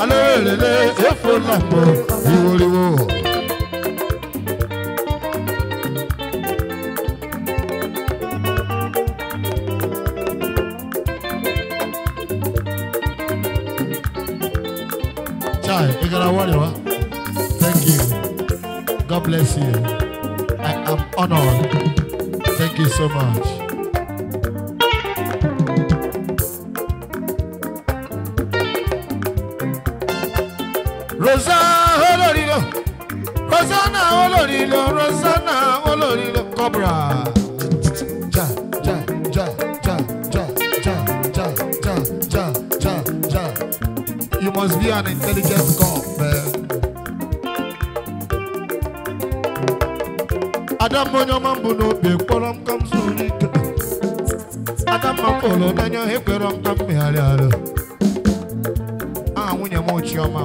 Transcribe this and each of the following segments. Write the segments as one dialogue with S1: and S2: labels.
S1: alelele efo lambo iworiwo. Chai, you gotta worry, what? Thank you. God bless you. I am honored. Thank you so much. Hosanna olórílọ Hosanna olórílọ Hosanna olórílọ Cobra. Ja ja ja You must be an intelligent cop man. Adam onye ọma mbụ n'obi kpọrọ m ka m zuru ike. Adam mapụrụ n'anya ekwere m ka m megharịa arụ. Aha nwunye m Chioma.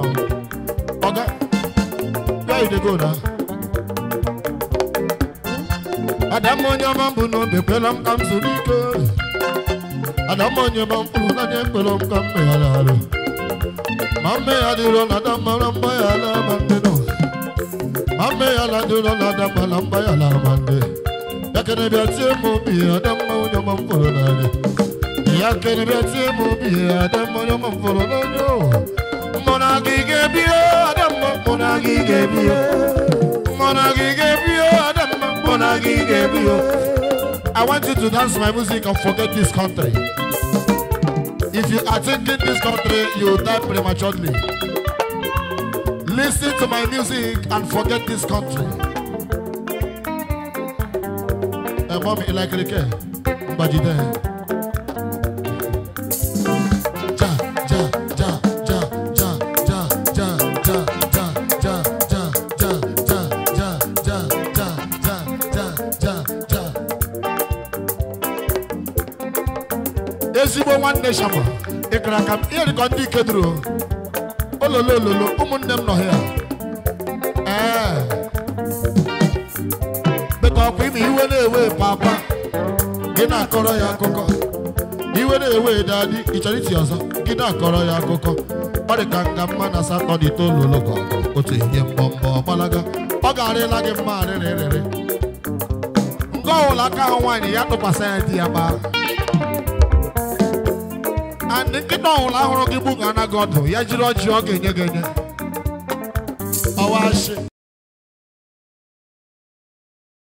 S1: you dey go now? Adam onye ọma mbụ na obi ekwela m ka m zuru ike Adam onye ọma mkpụrụ naanị ekwela m ka m meghara arụ ma mmegharịrọ na Adam mara mgbaghara ama ndị nọ ma mmeghala dịrọ na Adam mara mgbaghara ama ndị yakere bịa tie Adam onye ọma mkpụrụ naanị yakere bịa tie m Adam onye ọma mkpụrụ naanị ụwa mmụrụ I want you to dance my music and forget this country. If you are thinking this country, you will die prematurely. Listen to my music and forget this country. Ẹ mọ́ mi ìlà kìrìkẹ́, ezigbo nwanne shama ịkara aka m ihe dịka ndị ike duru ololo ololo ụmụnne m nọ ha ee ọkwa ime iwe na-ewe papa gị na-akọrọ ya akụkọ iwe na-ewe dadi ịchọrọ iti ọzọ gị na-akọrọ ya akụkọ ọ dị ka nga mma na asatọ na itoolu oloko otu ihe mbọmbọ gbalaga ọ ga-arịla gị mma arịrịrịrị nke ọwụla aka ahụ nwaanyị ya tụkwasị ya di ya gbaa ndị nkịta ọhụrụ ahụrụ gị bụ ga na gọdụ ya jiri ọchị ọ ga-enye gị enye ọwa ashị